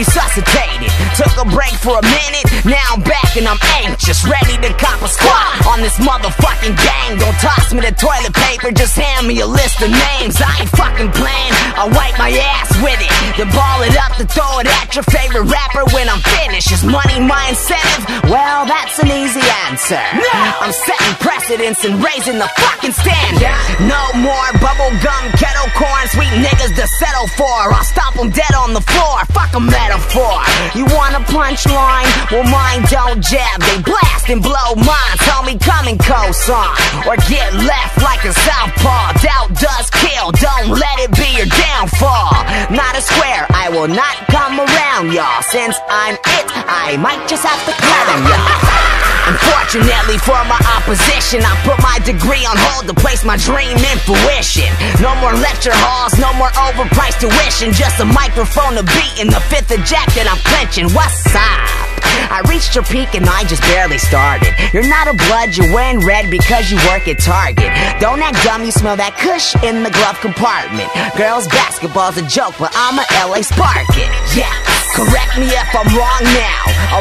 resuscitated. Took a break for a minute, now I'm back and I'm anxious. Ready to cop a squat on this motherfucking gang. Don't toss me the toilet paper, just hand me a list of names. I ain't fucking playing, I'll wipe my ass with it. Then ball it up to throw it at your favorite rapper when I'm finished. Is money my incentive? Well, that's an easy answer. I'm setting precedents and raising the fucking standard. No more bubblegum, kettle corn, sweet niggas to settle for. I'll stop them dead on the floor. Fuck them, a metaphor. You want a punchline? Well, mine don't jab. They blast and blow mine. Tell me come and co-sign. Or get left like a southpaw. Doubt does kill. Don't let it be your downfall. Not a square. I will not come around y'all. Since I'm it, I might just have to clown y'all. Unfortunately for my opposition, I put my degree on hold to place my dream in fruition. No more lecture halls, no more overpriced tuition, just a microphone, a beat, and the fifth of jack that I'm clenching. What's up? I reached your peak and I just barely started. You're not a blood, you're wearing red because you work at Target. Don't act dumb, you smell that kush in the glove compartment. Girls, basketball's a joke, but I'm a LA Sparkin. Yeah, correct me if I'm wrong now. A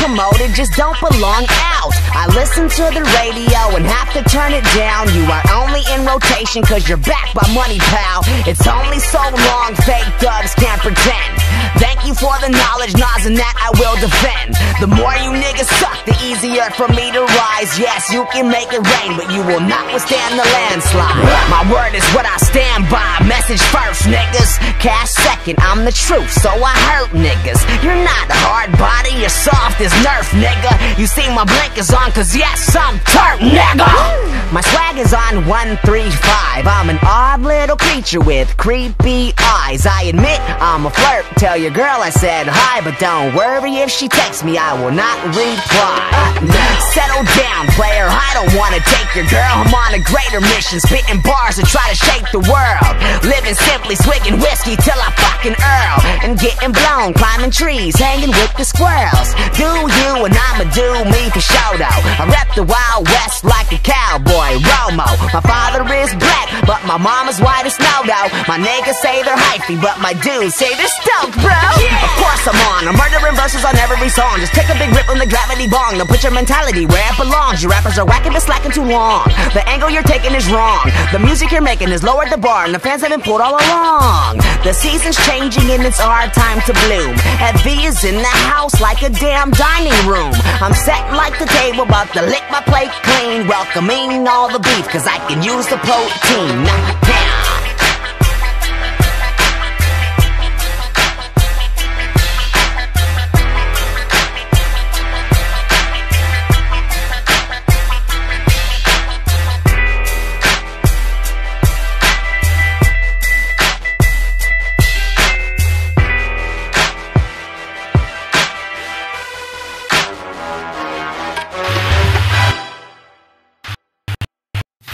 promoted just don't belong out. I listen to the radio and have to turn it down. You are only in rotation cause you're backed by money, pal. It's only so long fake thugs can't pretend. Thank you for the knowledge, Nas, and that I will defend. The more you niggas suck, the easier for me to rise. Yes, you can make it rain, but you will not withstand the landslide. My word is what I stand by. Message first, niggas. Cash I'm the truth, so I hurt niggas. You're not a hard body, you're soft as Nerf, nigga. You see my blinkers on, cause yes, I'm turf, nigga. My swag is on 135. I'm an odd little creature with creepy eyes. I admit I'm a flirt. Tell your girl I said hi, but don't worry if she texts me, I will not reply. Settle down, player. I don't wanna take your girl. I'm on a greater mission, spitting bars to try to shake the world. Living simply, swigging whiskey till I fucking earl. And getting blown, climbing trees, hanging with the squirrels. Do you and I'ma do me for show though. The Wild West like a cowboy, Romo. My father is black, but my mama's white as snow though. My niggas say they're hyphy, but my dudes say they're stoked, bro. Of course I'm on. I'm murdering verses on every song. Just take a big rip on the gravity bong. Now put your mentality where it belongs. Your rappers are whacking but slacking too long. The angle you're taking is wrong. The music you're making has lowered the bar, and the fans have been pulled all along. The season's changing and it's our time to bloom. Heavy is in the house like a damn dining room. I'm set like the table, about to lick my plate clean. Welcoming all the beef, cause I can use the protein. Knock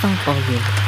it down. Funk Audio.